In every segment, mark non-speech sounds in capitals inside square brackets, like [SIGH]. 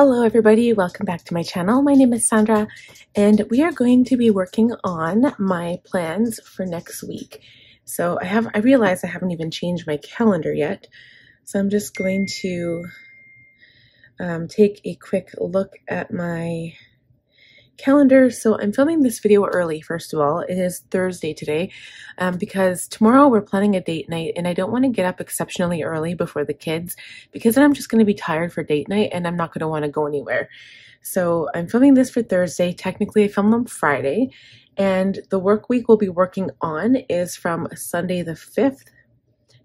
Hello everybody, welcome back to my channel. My name is Sandra and we are going to be working on my plans for next week. So I have I realize I haven't even changed my calendar yet. So I'm just going to um, take a quick look at my calendar. So I'm filming this video early, first of all. It is Thursday today um, because tomorrow we're planning a date night and I don't want to get up exceptionally early before the kids because then I'm just going to be tired for date night and I'm not going to want to go anywhere. So I'm filming this for Thursday. Technically, I filmed on Friday and the work week we'll be working on is from Sunday the 5th.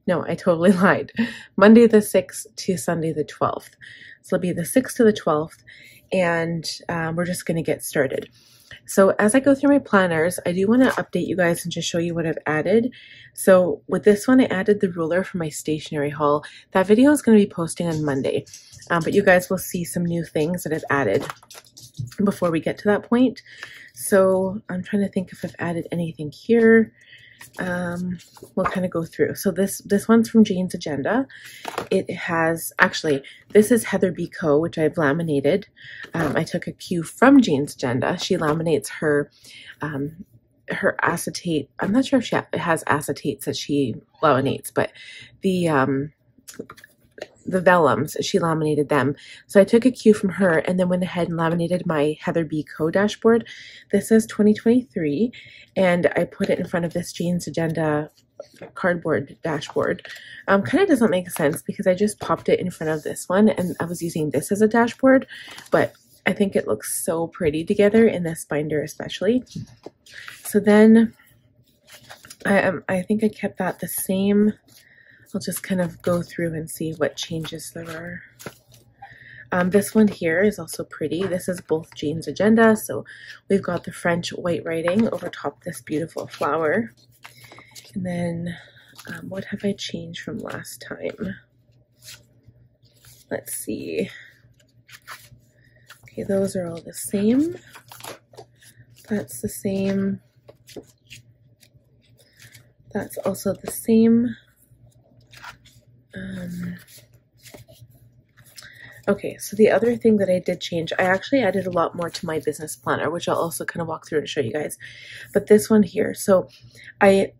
No, I totally [LAUGHS] lied. Monday the 6th to Sunday the 12th. So it'll be the 6th to the 12th and um, we're just going to get started. So as I go through my planners, I do want to update you guys and just show you what I've added. So with this one, I added the ruler for my stationery haul. That video is going to be posting on Monday, um, but you guys will see some new things that I've added before we get to that point. So I'm trying to think if I've added anything here um, we'll kind of go through. So this this one's from Jane's Agenda. It has actually this is Heather B Co, which I've laminated. Um, I took a cue from Jane's Agenda. She laminates her um, her acetate. I'm not sure if she has acetates that she laminates, but the um, the vellums, she laminated them. So I took a cue from her and then went ahead and laminated my Heather B. Co. dashboard. This is 2023 and I put it in front of this Jane's Agenda cardboard dashboard. Um, kind of doesn't make sense because I just popped it in front of this one and I was using this as a dashboard, but I think it looks so pretty together in this binder especially. So then I, um, I think I kept that the same I'll just kind of go through and see what changes there are. Um, this one here is also pretty. This is both Jane's Agenda. So we've got the French white writing over top this beautiful flower. And then um, what have I changed from last time? Let's see. Okay, those are all the same. That's the same. That's also the same. Um, okay, so the other thing that I did change, I actually added a lot more to my business planner, which I'll also kind of walk through and show you guys. But this one here, so I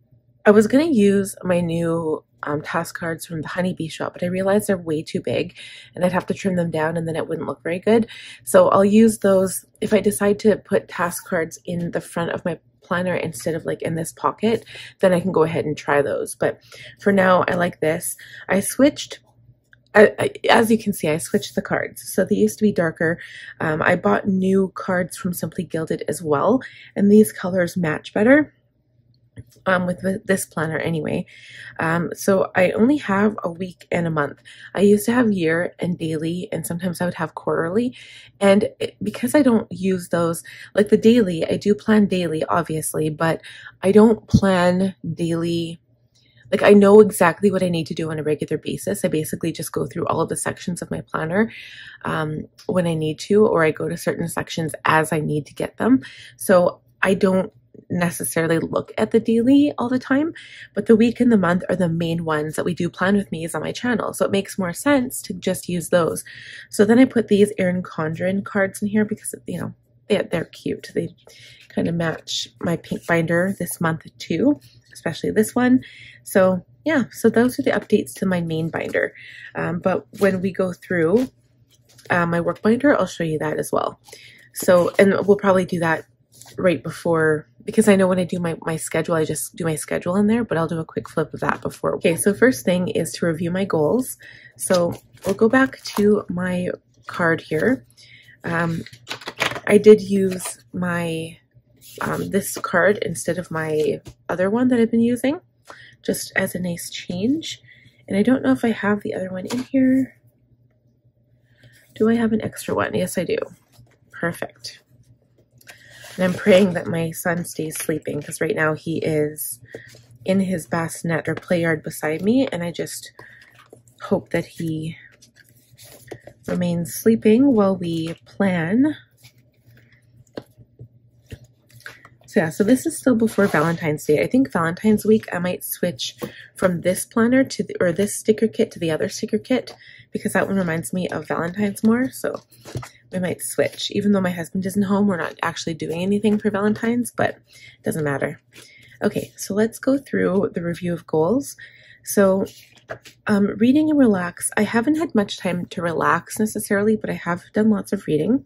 I was going to use my new um, task cards from the Honeybee shop, but I realized they're way too big and I'd have to trim them down and then it wouldn't look very good. So I'll use those if I decide to put task cards in the front of my planner instead of like in this pocket, then I can go ahead and try those. But for now, I like this. I switched I, I, as you can see, I switched the cards. So they used to be darker. Um, I bought new cards from Simply Gilded as well, and these colors match better um, with this planner anyway. Um, so I only have a week and a month. I used to have year and daily, and sometimes I would have quarterly. And it, because I don't use those, like the daily, I do plan daily, obviously, but I don't plan daily. Like I know exactly what I need to do on a regular basis. I basically just go through all of the sections of my planner um, when I need to, or I go to certain sections as I need to get them. So I don't necessarily look at the daily all the time, but the week and the month are the main ones that we do plan with me is on my channel. So it makes more sense to just use those. So then I put these Erin Condren cards in here because, you know, they, they're cute. They kind of match my pink binder this month too, especially this one. So yeah, so those are the updates to my main binder. Um, but when we go through uh, my work binder, I'll show you that as well. So, and we'll probably do that right before because I know when I do my, my schedule, I just do my schedule in there, but I'll do a quick flip of that before. Okay, so first thing is to review my goals. So we'll go back to my card here. Um, I did use my um, this card instead of my other one that I've been using, just as a nice change. And I don't know if I have the other one in here. Do I have an extra one? Yes, I do. Perfect. And I'm praying that my son stays sleeping because right now he is in his bassinet or play yard beside me and I just hope that he remains sleeping while we plan. So yeah, so this is still before Valentine's Day. I think Valentine's week I might switch from this planner to the, or this sticker kit to the other sticker kit because that one reminds me of Valentine's more. So we might switch. Even though my husband isn't home, we're not actually doing anything for Valentine's, but it doesn't matter. Okay, so let's go through the review of goals. So um, reading and relax. I haven't had much time to relax necessarily, but I have done lots of reading.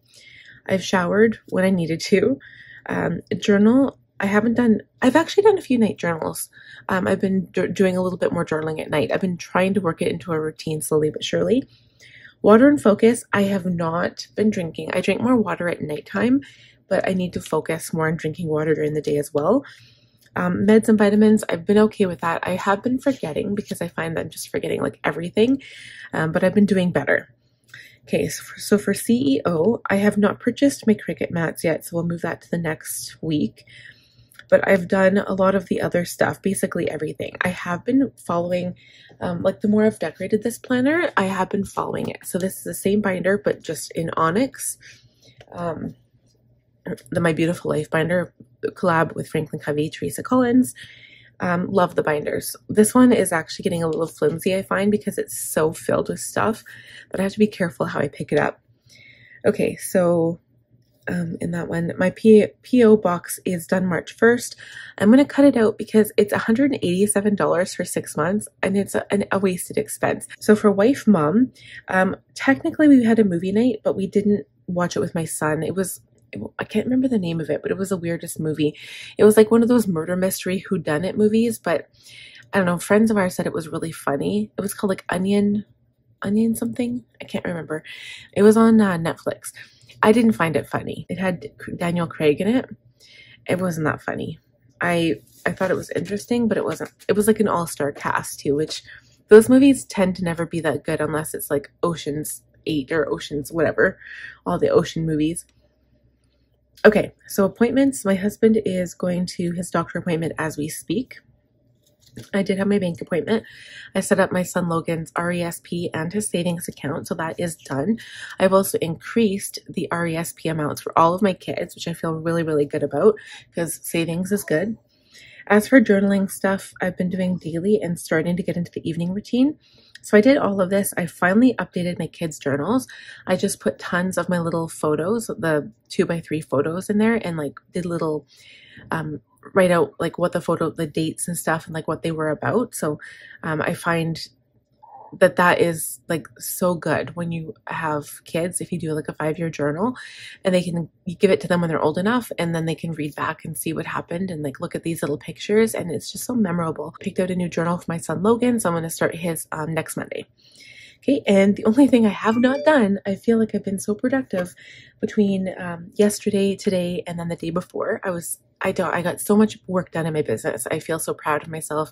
I've showered when I needed to. Um, journal. I haven't done. I've actually done a few night journals. Um, I've been doing a little bit more journaling at night. I've been trying to work it into a routine slowly but surely. Water and focus. I have not been drinking. I drink more water at nighttime, but I need to focus more on drinking water during the day as well. Um, meds and vitamins, I've been okay with that. I have been forgetting because I find that I'm just forgetting like everything, um, but I've been doing better. Okay, so for, so for CEO, I have not purchased my Cricut mats yet, so we'll move that to the next week. But I've done a lot of the other stuff, basically everything. I have been following, um, like the more I've decorated this planner, I have been following it. So this is the same binder, but just in onyx. Um, the My Beautiful Life binder collab with Franklin Covey, Teresa Collins. Um, love the binders. This one is actually getting a little flimsy, I find, because it's so filled with stuff, but I have to be careful how I pick it up. Okay, so um, in that one, my PO box is done March 1st. I'm going to cut it out because it's $187 for six months and it's a, an, a wasted expense. So for wife mom, um, technically we had a movie night, but we didn't watch it with my son. It was I can't remember the name of it, but it was the weirdest movie. It was like one of those murder mystery who done it movies, but I don't know. Friends of ours said it was really funny. It was called like Onion, Onion something. I can't remember. It was on uh, Netflix. I didn't find it funny. It had Daniel Craig in it. It wasn't that funny. I I thought it was interesting, but it wasn't. It was like an all star cast too, which those movies tend to never be that good unless it's like Ocean's Eight or Ocean's whatever, all the ocean movies. Okay, so appointments. My husband is going to his doctor appointment as we speak. I did have my bank appointment. I set up my son Logan's RESP and his savings account, so that is done. I've also increased the RESP amounts for all of my kids, which I feel really, really good about because savings is good. As for journaling stuff, I've been doing daily and starting to get into the evening routine. So I did all of this. I finally updated my kids' journals. I just put tons of my little photos, the two by three photos in there, and like did little um, write out like what the photo, the dates and stuff, and like what they were about. So um, I find that that is like so good when you have kids if you do like a five year journal and they can you give it to them when they're old enough and then they can read back and see what happened and like look at these little pictures and it's just so memorable picked out a new journal for my son logan so i'm going to start his um, next monday okay and the only thing i have not done i feel like i've been so productive between um, yesterday today and then the day before i was I don't, I got so much work done in my business. I feel so proud of myself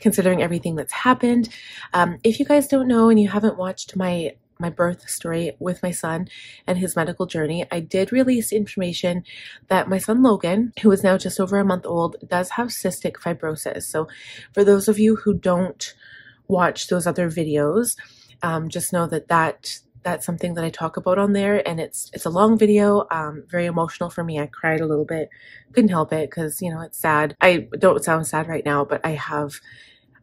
considering everything that's happened. Um, if you guys don't know and you haven't watched my my birth story with my son and his medical journey, I did release information that my son Logan, who is now just over a month old, does have cystic fibrosis. So, for those of you who don't watch those other videos, um, just know that that that's something that I talk about on there, and it's it's a long video, um, very emotional for me. I cried a little bit, couldn't help it because you know it's sad. I don't sound sad right now, but I have,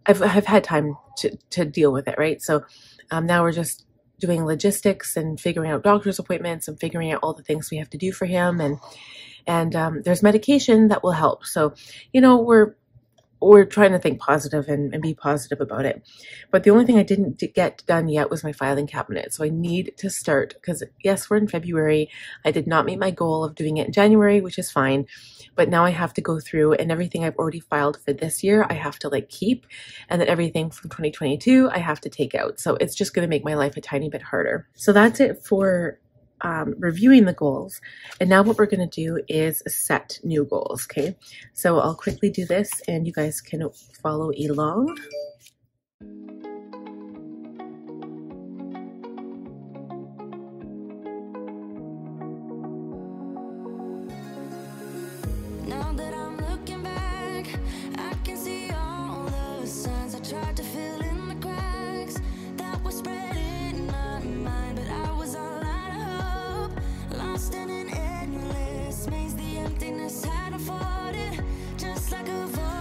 I've I've had time to to deal with it, right? So um, now we're just doing logistics and figuring out doctor's appointments and figuring out all the things we have to do for him, and and um, there's medication that will help. So you know we're we're trying to think positive and, and be positive about it. But the only thing I didn't get done yet was my filing cabinet. So I need to start because, yes, we're in February. I did not meet my goal of doing it in January, which is fine. But now I have to go through and everything I've already filed for this year, I have to like keep. And then everything from 2022, I have to take out. So it's just going to make my life a tiny bit harder. So that's it for um, reviewing the goals. And now what we're going to do is set new goals, okay? So I'll quickly do this and you guys can follow along. afford it, just like a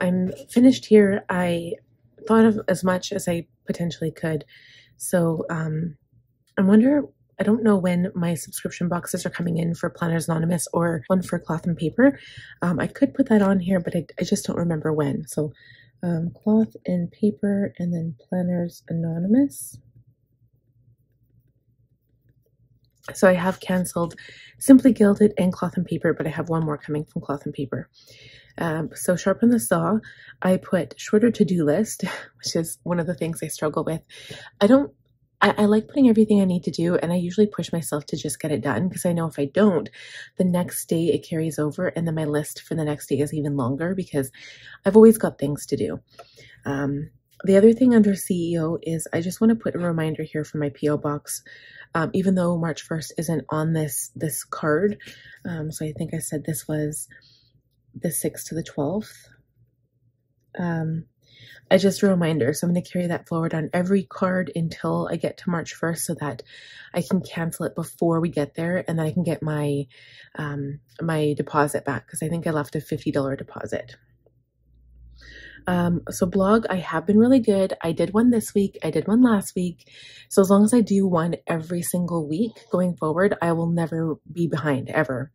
I'm finished here. I thought of as much as I potentially could. So um, I wonder, I don't know when my subscription boxes are coming in for Planners Anonymous or one for cloth and paper. Um, I could put that on here, but I, I just don't remember when. So um, cloth and paper and then Planners Anonymous. So I have canceled Simply Gilded and Cloth and Paper, but I have one more coming from Cloth and Paper. Um, so sharpen the saw. I put shorter to-do list, [LAUGHS] which is one of the things I struggle with. I don't, I, I like putting everything I need to do and I usually push myself to just get it done because I know if I don't, the next day it carries over and then my list for the next day is even longer because I've always got things to do. Um, the other thing under CEO is I just want to put a reminder here for my PO box, um, even though March 1st isn't on this this card. Um, so I think I said this was the 6th to the 12th. Um, I just a reminder, so I'm going to carry that forward on every card until I get to March 1st so that I can cancel it before we get there and then I can get my um, my deposit back because I think I left a $50 deposit. Um, so blog, I have been really good. I did one this week. I did one last week. So as long as I do one every single week going forward, I will never be behind ever.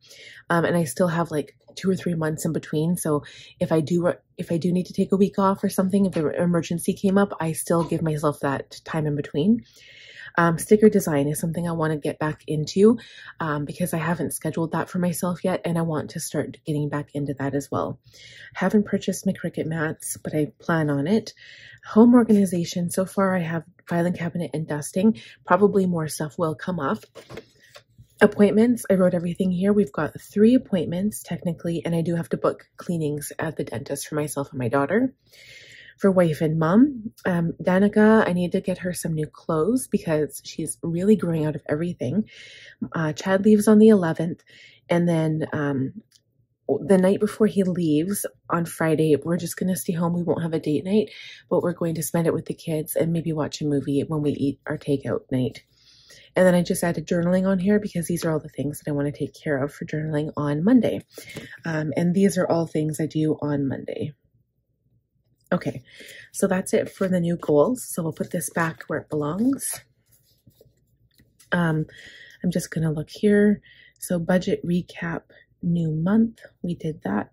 Um, and I still have like two or three months in between. So if I do, if I do need to take a week off or something, if an emergency came up, I still give myself that time in between. Um, sticker design is something I want to get back into um, because I haven't scheduled that for myself yet and I want to start getting back into that as well. Haven't purchased my Cricut mats, but I plan on it. Home organization, so far I have filing cabinet and dusting. Probably more stuff will come up. Appointments, I wrote everything here. We've got three appointments technically, and I do have to book cleanings at the dentist for myself and my daughter for wife and mom. Um, Danica, I need to get her some new clothes because she's really growing out of everything. Uh, Chad leaves on the 11th, and then um, the night before he leaves on Friday, we're just going to stay home. We won't have a date night, but we're going to spend it with the kids and maybe watch a movie when we eat our takeout night. And then I just added journaling on here because these are all the things that I want to take care of for journaling on Monday. Um, and these are all things I do on Monday. Okay, so that's it for the new goals. So we'll put this back where it belongs. Um, I'm just going to look here. So budget recap, new month. We did that.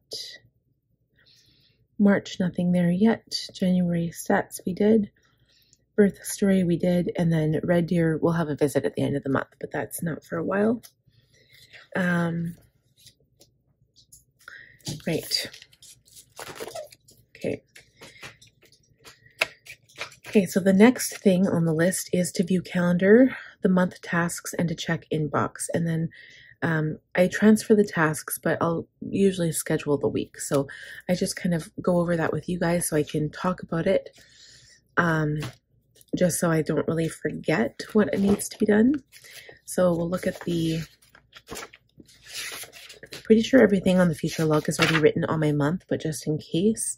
March, nothing there yet. January stats, we did. Birth story, we did. And then Red Deer, we'll have a visit at the end of the month, but that's not for a while. Um, right. Okay. Okay, so the next thing on the list is to view calendar, the month tasks, and to check inbox. And then um, I transfer the tasks, but I'll usually schedule the week. So I just kind of go over that with you guys so I can talk about it. Um, just so I don't really forget what needs to be done. So we'll look at the, pretty sure everything on the future log is already written on my month, but just in case,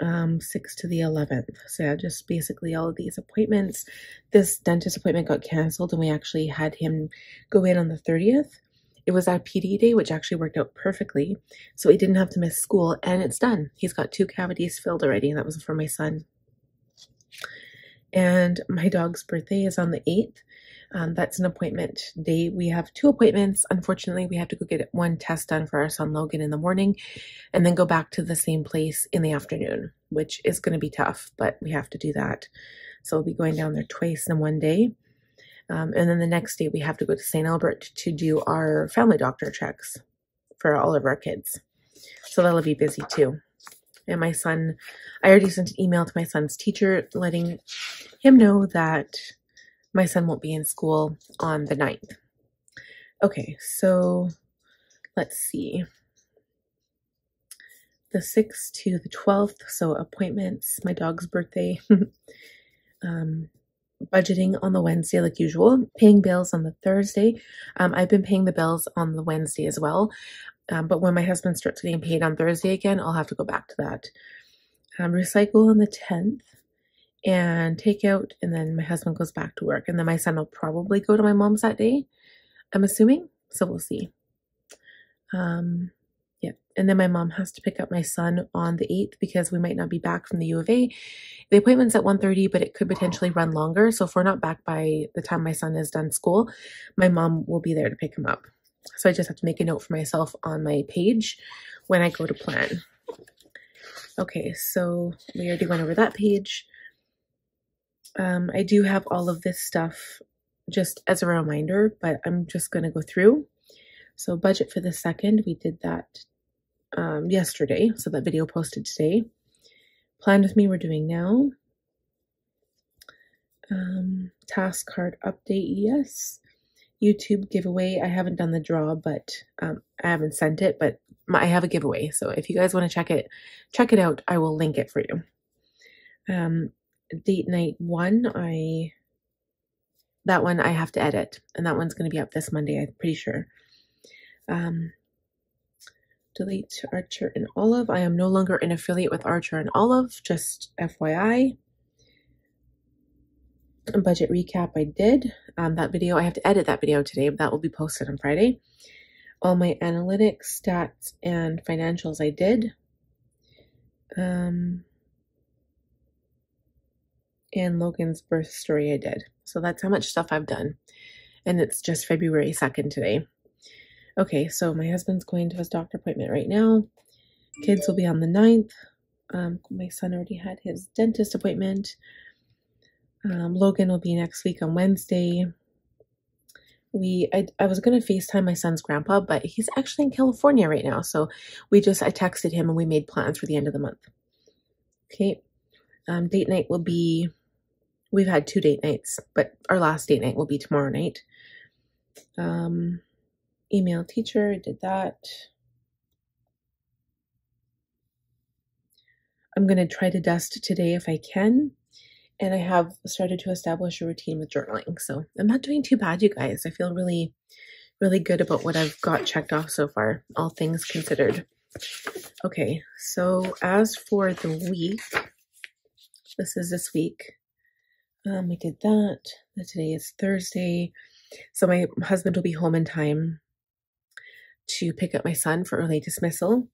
um, 6 to the 11th. So just basically all of these appointments. This dentist appointment got canceled and we actually had him go in on the 30th. It was our PD day, which actually worked out perfectly. So he didn't have to miss school and it's done. He's got two cavities filled already and that was for my son. And my dog's birthday is on the 8th. Um, that's an appointment day. We have two appointments. Unfortunately, we have to go get one test done for our son Logan in the morning and then go back to the same place in the afternoon, which is going to be tough, but we have to do that. So we'll be going down there twice in one day. Um, and then the next day we have to go to St. Albert to do our family doctor checks for all of our kids. So that'll be busy too. And my son, I already sent an email to my son's teacher letting him know that my son won't be in school on the 9th. Okay, so let's see. The 6th to the 12th, so appointments, my dog's birthday, [LAUGHS] um, budgeting on the Wednesday like usual, paying bills on the Thursday. Um, I've been paying the bills on the Wednesday as well, um, but when my husband starts getting paid on Thursday again, I'll have to go back to that. Um, recycle on the 10th and take out and then my husband goes back to work and then my son will probably go to my mom's that day i'm assuming so we'll see um Yeah. And then my mom has to pick up my son on the 8th because we might not be back from the U of A. The appointment's at 1.30, but it could potentially run longer. So if we're not back by the time my son is done school, my mom will be there to pick him up. So I just have to make a note for myself on my page when I go to plan. Okay, so we already went over that page. Um, I do have all of this stuff just as a reminder, but I'm just going to go through. So budget for the second, we did that um, yesterday. So that video posted today. Plan with me, we're doing now. Um, task card update, yes. YouTube giveaway, I haven't done the draw, but um, I haven't sent it, but I have a giveaway. So if you guys want to check it, check it out. I will link it for you. Um, date night one, I that one I have to edit, and that one's going to be up this Monday. I'm pretty sure. Um, delete Archer and Olive. I am no longer an affiliate with Archer and Olive, just FYI. Budget recap I did. Um, that video, I have to edit that video today, but that will be posted on Friday. All my analytics, stats, and financials I did. Um, and Logan's birth story I did. So that's how much stuff I've done. And it's just February 2nd today. Okay, so my husband's going to his doctor appointment right now. Kids will be on the 9th. Um, my son already had his dentist appointment. Um, Logan will be next week on Wednesday. We, I, I was going to FaceTime my son's grandpa, but he's actually in California right now. So we just, I texted him and we made plans for the end of the month. Okay. Um, date night will be, we've had two date nights, but our last date night will be tomorrow night. Um, email teacher, did that. I'm going to try to dust today if I can. And I have started to establish a routine with journaling. So I'm not doing too bad, you guys. I feel really, really good about what I've got checked off so far, all things considered. Okay, so as for the week, this is this week. Um, we did that. Today is Thursday. So my husband will be home in time to pick up my son for early dismissal.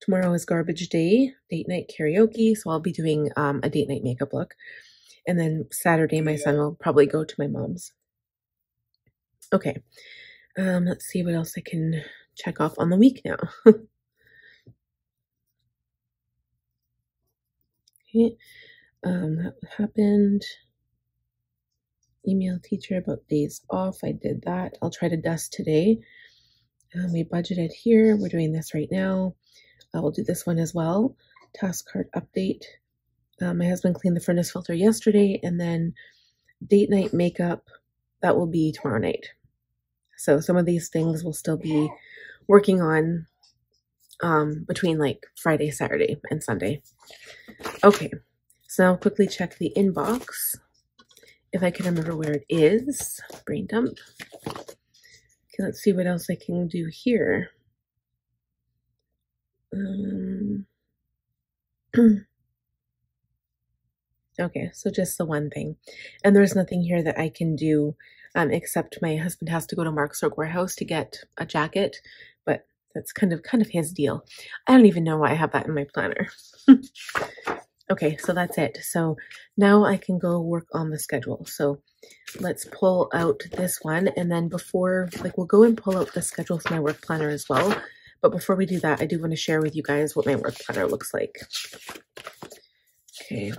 Tomorrow is garbage day, date night karaoke, so I'll be doing um, a date night makeup look. And then Saturday, my son will probably go to my mom's. Okay, um, let's see what else I can check off on the week now. [LAUGHS] okay, um, that happened. Email teacher about days off. I did that. I'll try to dust today. Um, we budgeted here. We're doing this right now. I will do this one as well. Task card update. Um, my husband cleaned the furnace filter yesterday, and then date night makeup. That will be tomorrow night. So some of these things will still be working on um, between like Friday, Saturday, and Sunday. Okay, so now quickly check the inbox. If I can remember where it is. Brain dump. Okay, let's see what else I can do here. Um, [CLEARS THROAT] okay, so just the one thing. And there's nothing here that I can do um, except my husband has to go to Mark's Warehouse to get a jacket, but that's kind of kind of his deal. I don't even know why I have that in my planner. [LAUGHS] okay, so that's it. So now I can go work on the schedule. So let's pull out this one and then before like we'll go and pull out the schedule for my work planner as well but before we do that i do want to share with you guys what my work planner looks like okay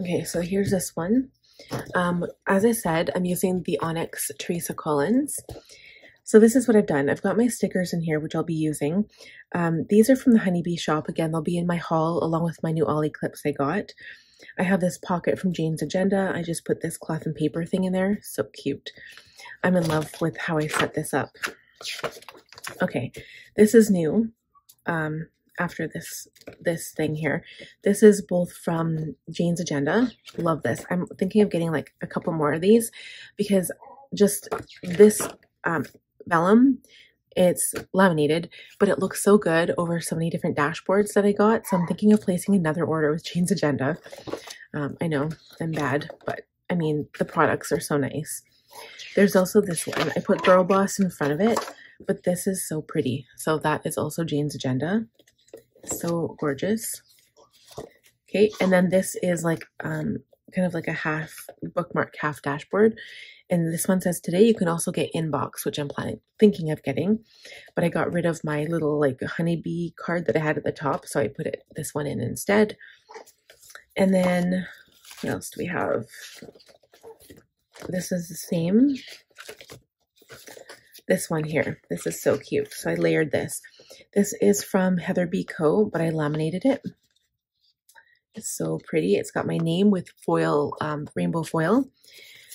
Okay, so here's this one. Um, as I said, I'm using the Onyx Teresa Collins. So this is what I've done. I've got my stickers in here, which I'll be using. Um, these are from the Honeybee shop. Again, they'll be in my haul along with my new Ollie clips I got. I have this pocket from Jane's Agenda. I just put this cloth and paper thing in there. So cute. I'm in love with how I set this up. Okay, this is new. Um, after this this thing here. This is both from Jane's Agenda. Love this. I'm thinking of getting like a couple more of these because just this um, vellum It's laminated, but it looks so good over so many different dashboards that I got. So I'm thinking of placing another order with Jane's Agenda. Um, I know I'm bad, but I mean, the products are so nice. There's also this one. I put Girl Boss in front of it, but this is so pretty. So that is also Jane's Agenda. So gorgeous. Okay, and then this is like um, kind of like a half bookmark, half dashboard. And this one says today you can also get inbox, which I'm planning thinking of getting. But I got rid of my little like honeybee card that I had at the top, so I put it this one in instead. And then what else do we have? This is the same. This one here. This is so cute. So I layered this. This is from Heather B. Co., but I laminated it. It's so pretty. It's got my name with foil, um, rainbow foil.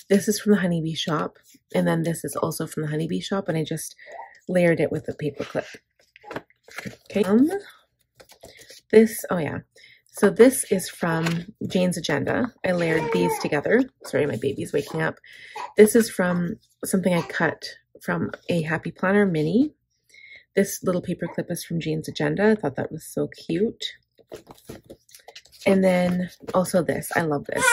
This is from the Honeybee shop. And then this is also from the Honeybee shop. And I just layered it with a paper clip. Okay. Um, this, oh yeah. So this is from Jane's Agenda. I layered these together. Sorry, my baby's waking up. This is from something I cut from a Happy Planner mini. This little paper clip is from Jane's Agenda. I thought that was so cute. And then also this, I love this.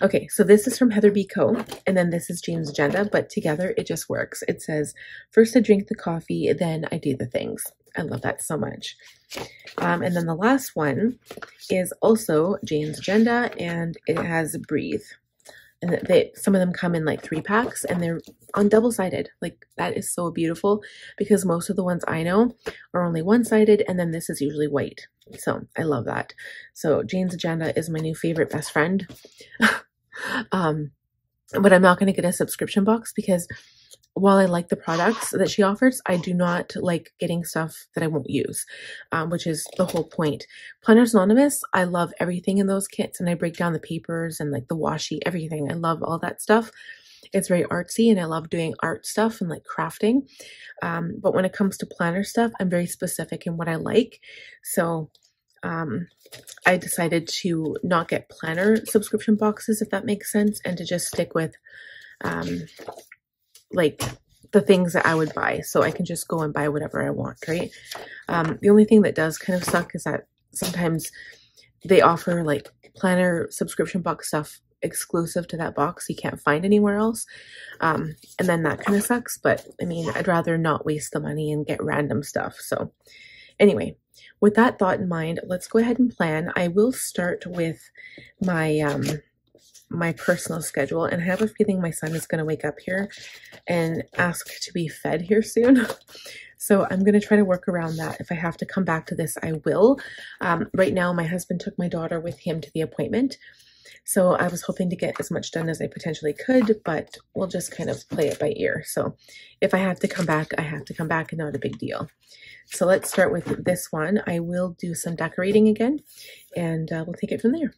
Okay, so this is from Heather B. Co. And then this is Jane's Agenda, but together it just works. It says, first I drink the coffee, then I do the things. I love that so much. Um, and then the last one is also Jane's Agenda, and it has Breathe and they some of them come in like three packs and they're on double sided like that is so beautiful because most of the ones i know are only one sided and then this is usually white. So i love that. So jane's agenda is my new favorite best friend. [LAUGHS] Um but i'm not going to get a subscription box because while I like the products that she offers, I do not like getting stuff that I won't use, um, which is the whole point. Planners Anonymous, I love everything in those kits and I break down the papers and like the washi, everything. I love all that stuff. It's very artsy and I love doing art stuff and like crafting. Um, but when it comes to planner stuff, I'm very specific in what I like. So um, I decided to not get planner subscription boxes, if that makes sense, and to just stick with um, like the things that I would buy. So I can just go and buy whatever I want, right? Um, the only thing that does kind of suck is that sometimes they offer like planner subscription box stuff exclusive to that box you can't find anywhere else. Um, and then that kind of sucks. But I mean, I'd rather not waste the money and get random stuff. So anyway, with that thought in mind, let's go ahead and plan. I will start with my um, my personal schedule and I have a feeling my son is going to wake up here and ask to be fed here soon. [LAUGHS] so I'm going to try to work around that. If I have to come back to this, I will. Um, right now, my husband took my daughter with him to the appointment. So I was hoping to get as much done as I potentially could, but we'll just kind of play it by ear. So if I have to come back, I have to come back and not a big deal. So let's start with this one. I will do some decorating again and uh, we'll take it from there.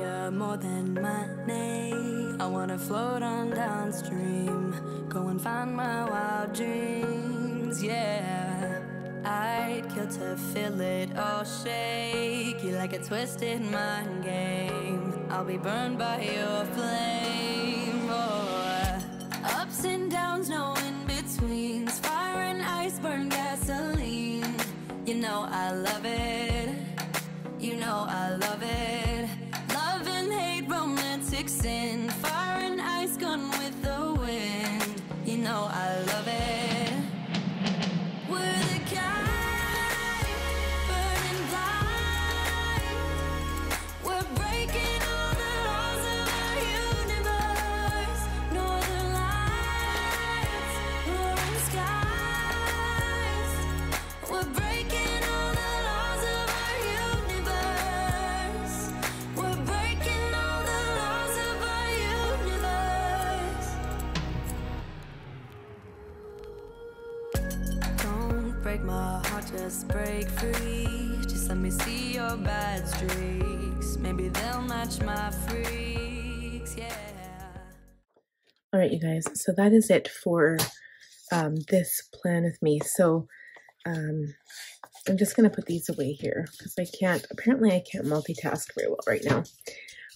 You more than money. I wanna float on downstream, go and find my wild dreams, yeah. I'd kill to feel it all shake you like a twisted mind game. I'll be burned by your flame, oh. Ups and downs, no in betweens, fire and ice burn gasoline. You know I love it. You know I love it. Break free. Just let me see your bad streaks. Maybe they'll match my freaks, yeah. All right, you guys. So that is it for um, this plan with me. So um, I'm just going to put these away here because I can't, apparently I can't multitask very well right now.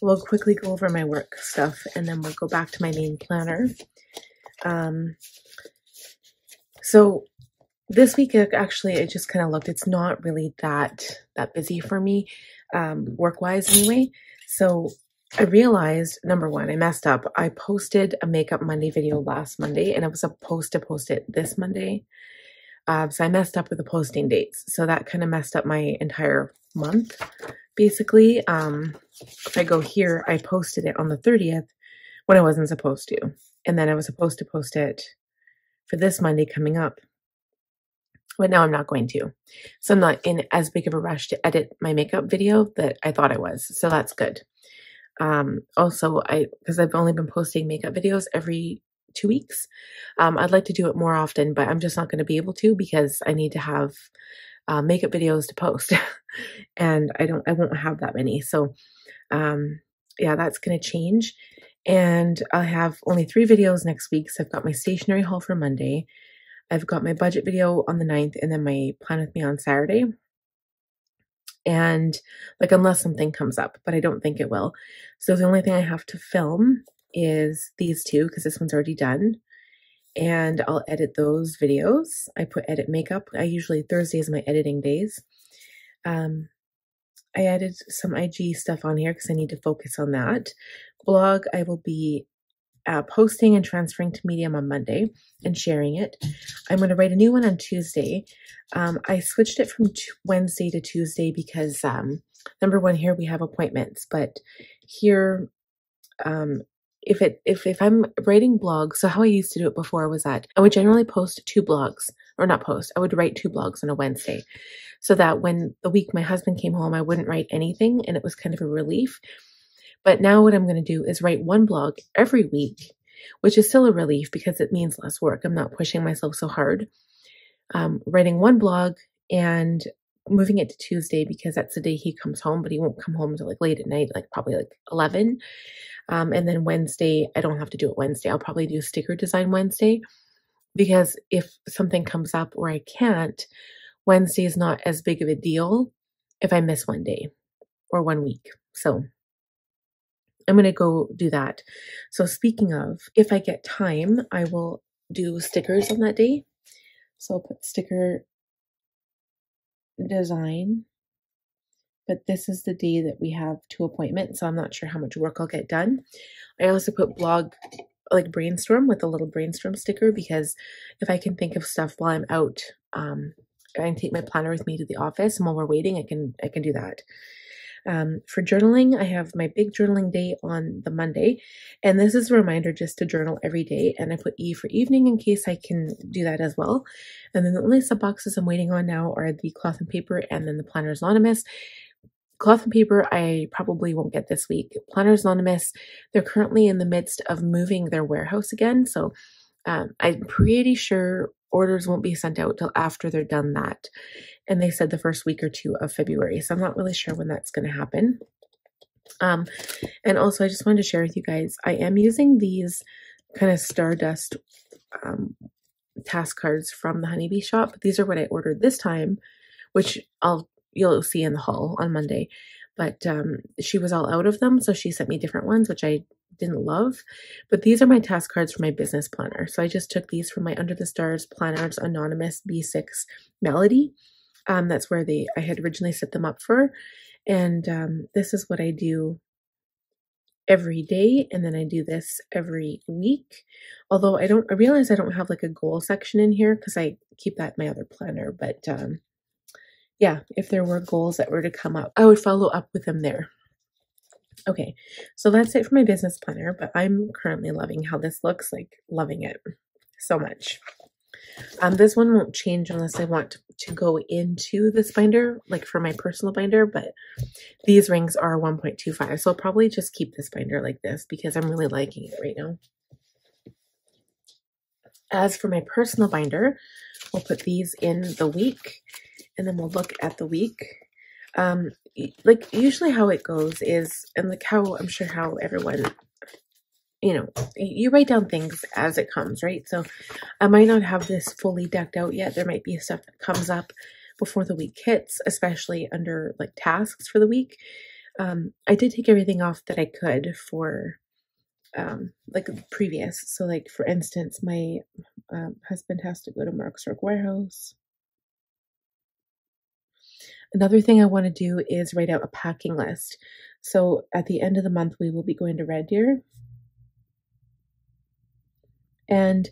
We'll quickly go over my work stuff and then we'll go back to my main planner. Um, so this week actually it just kind of looked, it's not really that, that busy for me um, work-wise anyway. So I realized number one, I messed up. I posted a makeup Monday video last Monday and I was supposed to post it this Monday. Uh, so I messed up with the posting dates. So that kind of messed up my entire month, basically. Um, if I go here, I posted it on the 30th when I wasn't supposed to. And then I was supposed to post it for this Monday coming up. But now I'm not going to. So I'm not in as big of a rush to edit my makeup video that I thought I was. So that's good. Um, also, I because I've only been posting makeup videos every two weeks. Um, I'd like to do it more often, but I'm just not going to be able to because I need to have uh, makeup videos to post, [LAUGHS] and I don't, I won't have that many. So, um, yeah, that's going to change. And I have only three videos next week. So I've got my stationery haul for Monday. I've got my budget video on the 9th and then my plan with me on Saturday. And like, unless something comes up, but I don't think it will. So the only thing I have to film is these two because this one's already done. And I'll edit those videos. I put edit makeup. I usually Thursday is my editing days. Um, I added some IG stuff on here because I need to focus on that. Blog, I will be uh, posting and transferring to Medium on Monday and sharing it. I'm going to write a new one on Tuesday. Um, I switched it from Wednesday to Tuesday because um, number one, here we have appointments, but here, um, if it if if I'm writing blogs, so how I used to do it before was that I would generally post two blogs or not post. I would write two blogs on a Wednesday, so that when the week my husband came home, I wouldn't write anything, and it was kind of a relief. But now what I'm going to do is write one blog every week, which is still a relief because it means less work. I'm not pushing myself so hard. Um, writing one blog and moving it to Tuesday because that's the day he comes home, but he won't come home until like late at night, like probably like 11. Um, and then Wednesday, I don't have to do it Wednesday. I'll probably do sticker design Wednesday because if something comes up where I can't, Wednesday is not as big of a deal if I miss one day or one week. So I'm going to go do that. So, speaking of, if I get time, I will do stickers on that day. So, I'll put sticker design. But this is the day that we have two appointments, so I'm not sure how much work I'll get done. I also put blog like brainstorm with a little brainstorm sticker because if I can think of stuff while I'm out, um, I can take my planner with me to the office, and while we're waiting, I can I can do that. Um, for journaling, I have my big journaling day on the Monday, and this is a reminder just to journal every day. And I put E for evening in case I can do that as well. And then the only sub boxes I'm waiting on now are the cloth and paper, and then the Planners Anonymous. Cloth and paper, I probably won't get this week. Planners Anonymous, they're currently in the midst of moving their warehouse again, so um, I'm pretty sure orders won't be sent out till after they're done that. And they said the first week or two of February. So I'm not really sure when that's going to happen. Um, and also, I just wanted to share with you guys, I am using these kind of Stardust um, task cards from the Honeybee shop. These are what I ordered this time, which I'll you'll see in the haul on Monday. But um, she was all out of them, so she sent me different ones, which I didn't love. But these are my task cards for my business planner. So I just took these from my Under the Stars Planners Anonymous B6 Melody. Um, that's where they I had originally set them up for. And um, this is what I do every day and then I do this every week. Although I don't I realize I don't have like a goal section in here because I keep that in my other planner, but um yeah, if there were goals that were to come up, I would follow up with them there. Okay, so that's it for my business planner, but I'm currently loving how this looks, like loving it so much. Um, this one won't change unless I want to go into this binder, like for my personal binder, but these rings are 1.25, so I'll probably just keep this binder like this because I'm really liking it right now. As for my personal binder, we'll put these in the week, and then we'll look at the week. Um, like usually how it goes is, and like how I'm sure how everyone you know, you write down things as it comes, right? So I might not have this fully decked out yet. There might be stuff that comes up before the week hits, especially under like tasks for the week. Um, I did take everything off that I could for um, like previous. So, like for instance, my um, husband has to go to Mark's Work Warehouse. Another thing I want to do is write out a packing list. So at the end of the month, we will be going to Red Deer and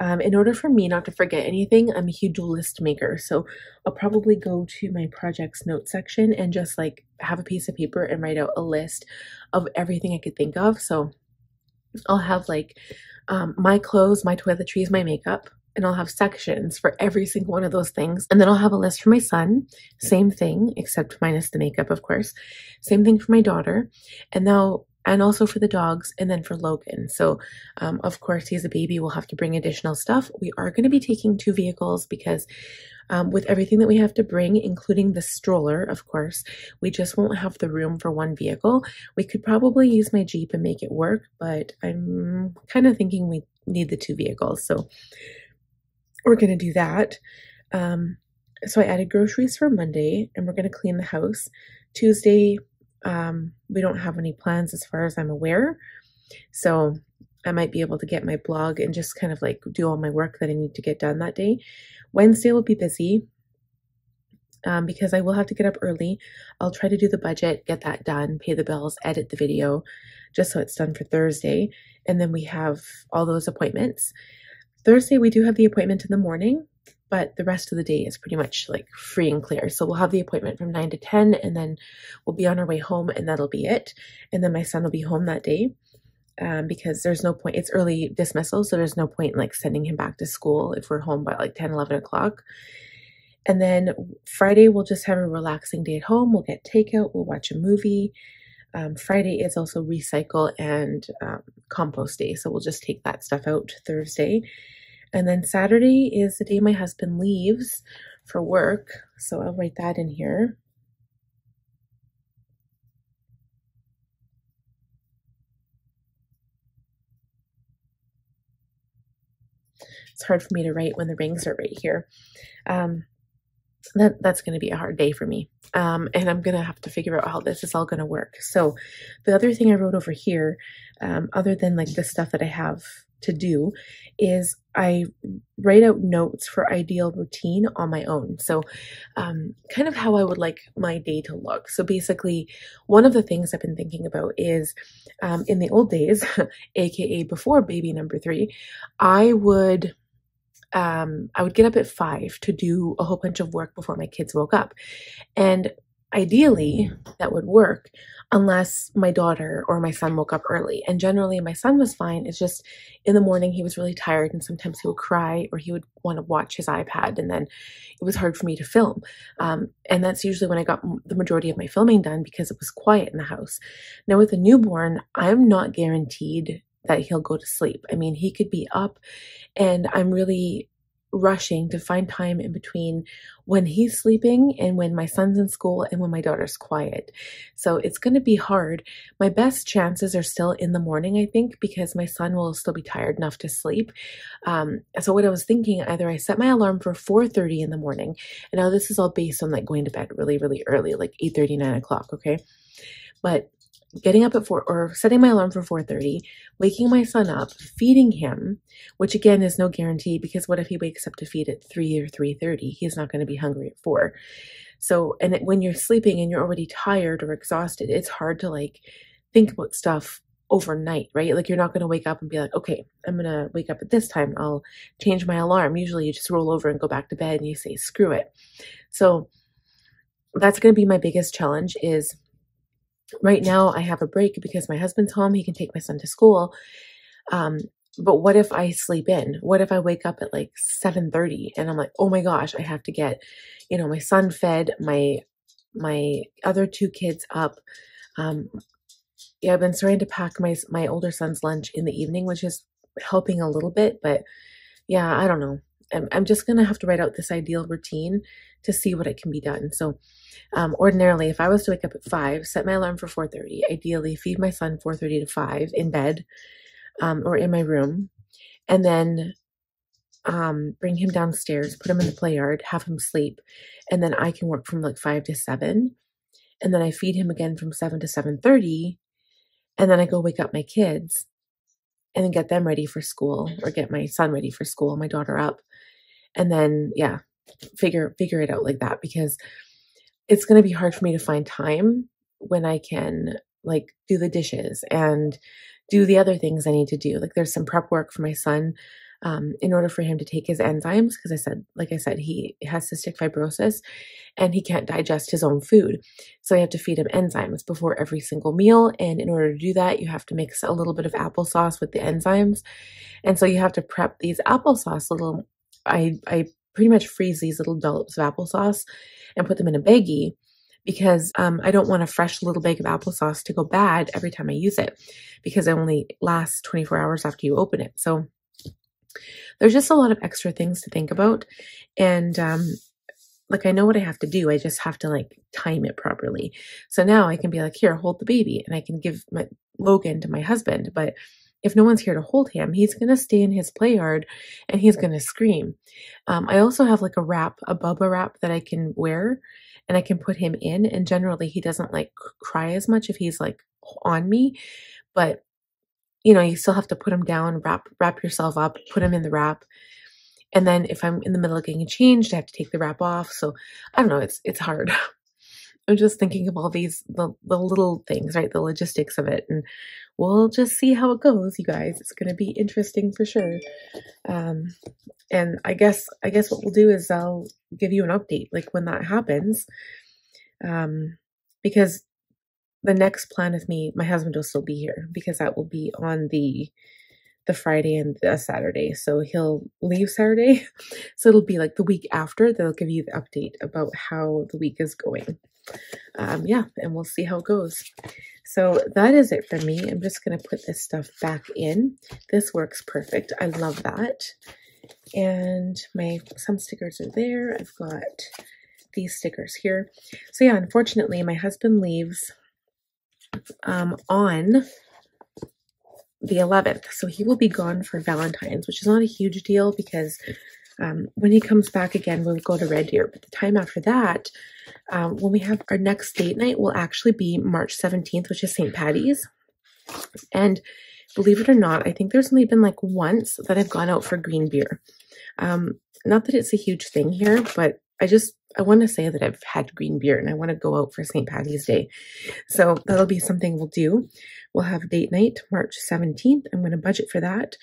um, in order for me not to forget anything, I'm a huge list maker. So I'll probably go to my projects note section and just like have a piece of paper and write out a list of everything I could think of. So I'll have like um, my clothes, my toiletries, my makeup, and I'll have sections for every single one of those things. And then I'll have a list for my son, same thing, except minus the makeup, of course. Same thing for my daughter. And now and also for the dogs and then for Logan. So, um, of course, he's a baby. We'll have to bring additional stuff. We are going to be taking two vehicles because um, with everything that we have to bring, including the stroller, of course, we just won't have the room for one vehicle. We could probably use my Jeep and make it work, but I'm kind of thinking we need the two vehicles. So, we're going to do that. Um, so, I added groceries for Monday and we're going to clean the house. Tuesday, um, we don't have any plans as far as I'm aware. So I might be able to get my blog and just kind of like do all my work that I need to get done that day. Wednesday will be busy um, because I will have to get up early. I'll try to do the budget, get that done, pay the bills, edit the video, just so it's done for Thursday. And then we have all those appointments. Thursday, we do have the appointment in the morning but the rest of the day is pretty much like free and clear. So we'll have the appointment from 9 to 10 and then we'll be on our way home and that'll be it. And then my son will be home that day um, because there's no point, it's early dismissal, so there's no point in like sending him back to school if we're home by like 10, 11 o'clock. And then Friday, we'll just have a relaxing day at home. We'll get takeout, we'll watch a movie. Um, Friday is also recycle and um, compost day, so we'll just take that stuff out Thursday. And then Saturday is the day my husband leaves for work. So I'll write that in here. It's hard for me to write when the rings are right here. Um, that that's going to be a hard day for me. Um, and I'm going to have to figure out how this is all going to work. So the other thing I wrote over here, um, other than like the stuff that I have to do is I write out notes for ideal routine on my own. So, um, kind of how I would like my day to look. So, basically, one of the things I've been thinking about is um, in the old days, [LAUGHS] aka before baby number three, I would. Um, I would get up at five to do a whole bunch of work before my kids woke up. And ideally, that would work unless my daughter or my son woke up early. And generally, my son was fine. It's just in the morning, he was really tired, and sometimes he would cry or he would want to watch his iPad, and then it was hard for me to film. Um, and that's usually when I got the majority of my filming done because it was quiet in the house. Now, with a newborn, I'm not guaranteed that he'll go to sleep. I mean, he could be up, and I'm really rushing to find time in between when he's sleeping and when my son's in school and when my daughter's quiet. So it's going to be hard. My best chances are still in the morning, I think, because my son will still be tired enough to sleep. Um, so what I was thinking, either I set my alarm for 4.30 in the morning, and now this is all based on like going to bed really, really early, like 8.30, 9 o'clock, okay? But getting up at 4 or setting my alarm for 4.30 waking my son up feeding him which again is no guarantee because what if he wakes up to feed at 3 or 3.30 he's not going to be hungry at 4 so and when you're sleeping and you're already tired or exhausted it's hard to like think about stuff overnight right? Like you're not going to wake up and be like okay i'm going to wake up at this time. I'll change my alarm. Usually you just roll over and go back to bed and you say screw it. So that's going to be my biggest challenge is right now I have a break because my husband's home. He can take my son to school. Um, but what if I sleep in? What if I wake up at like 7:30 and I'm like, "Oh my gosh, I have to get, you know, my son fed, my my other two kids up." Um, yeah, I've been starting to pack my my older son's lunch in the evening, which is helping a little bit, but yeah, I don't know. I'm, I'm just gonna have to write out this ideal routine to see what it can be done. So um, ordinarily, if I was to wake up at 5, set my alarm for 4.30, ideally feed my son 4.30 to 5 in bed um, or in my room, and then um, bring him downstairs, put him in the play yard, have him sleep, and then I can work from like 5 to 7, and then I feed him again from 7 to 7.30, and then I go wake up my kids and then get them ready for school or get my son ready for school, my daughter up. And then, yeah, figure figure it out like that because it's going to be hard for me to find time when I can like do the dishes and do the other things I need to do. Like there's some prep work for my son um, in order for him to take his enzymes because I said, like I said, he has cystic fibrosis and he can't digest his own food. So I have to feed him enzymes before every single meal. And in order to do that, you have to mix a little bit of applesauce with the enzymes. And so you have to prep these applesauce little I I pretty much freeze these little dollops of applesauce and put them in a baggie because um, I don't want a fresh little bag of applesauce to go bad every time I use it because it only lasts 24 hours after you open it. So there's just a lot of extra things to think about. And um, like I know what I have to do. I just have to like time it properly. So now I can be like, here, hold the baby, and I can give my Logan to my husband. But if no one's here to hold him, he's going to stay in his play yard and he's going to scream. Um, I also have like a wrap, a Boba wrap that I can wear and I can put him in. And generally, he doesn't like cry as much if he's like on me. But, you know, you still have to put him down, wrap, wrap yourself up, put him in the wrap. And then if I'm in the middle of getting changed, I have to take the wrap off. So I don't know, it's, it's hard. [LAUGHS] I'm just thinking of all these, the, the little things, right? The logistics of it. And we'll just see how it goes, you guys. It's going to be interesting for sure. Um, and I guess, I guess what we'll do is I'll give you an update, like when that happens. Um, because the next plan with me, my husband will still be here because that will be on the, the Friday and the Saturday. So he'll leave Saturday. [LAUGHS] So it'll be like the week after they'll give you the update about how the week is going. Um, yeah, and we'll see how it goes. So that is it for me. I'm just going to put this stuff back in. This works perfect. I love that. And my some stickers are there. I've got these stickers here. So yeah, unfortunately, my husband leaves um, on the 11th. So he will be gone for Valentine's, which is not a huge deal because um, when he comes back again, we'll go to Red Deer. But the time after that, um, when we have our next date night, will actually be March 17th, which is St. Patty's. And believe it or not, I think there's only been like once that I've gone out for green beer. Um, not that it's a huge thing here, but I just I want to say that I've had green beer and I want to go out for St. Patty's Day. So that'll be something we'll do. We'll have date night March 17th. I'm going to budget for that.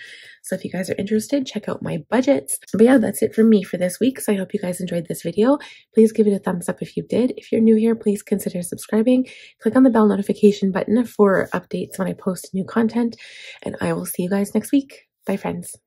So if you guys are interested, check out my budgets. But yeah, that's it from me for this week. So I hope you guys enjoyed this video. Please give it a thumbs up if you did. If you're new here, please consider subscribing. Click on the bell notification button for updates when I post new content. And I will see you guys next week. Bye friends.